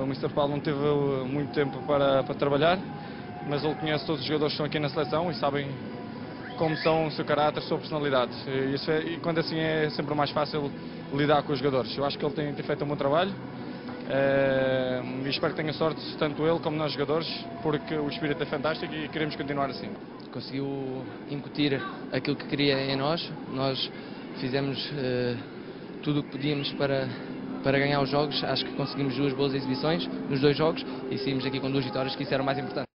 O Mr. Paulo não teve muito tempo para, para trabalhar, mas ele conhece todos os jogadores que estão aqui na seleção e sabem como são o seu caráter, a sua personalidade. E, isso é- e quando assim é sempre mais fácil lidar com os jogadores. Eu acho que ele tem, tem feito um bom trabalho. eh, e espero que tenha sorte, tanto ele como nós jogadores, porque o espírito é fantástico e queremos continuar assim. conseguiu incutir aquilo que queria em nós. Nós fizemos eh, tudo o que podíamos para, para ganhar os jogos. Acho que conseguimos duas boas exibições nos dois jogos e saímos aqui com duas vitórias, que isso era o mais importante.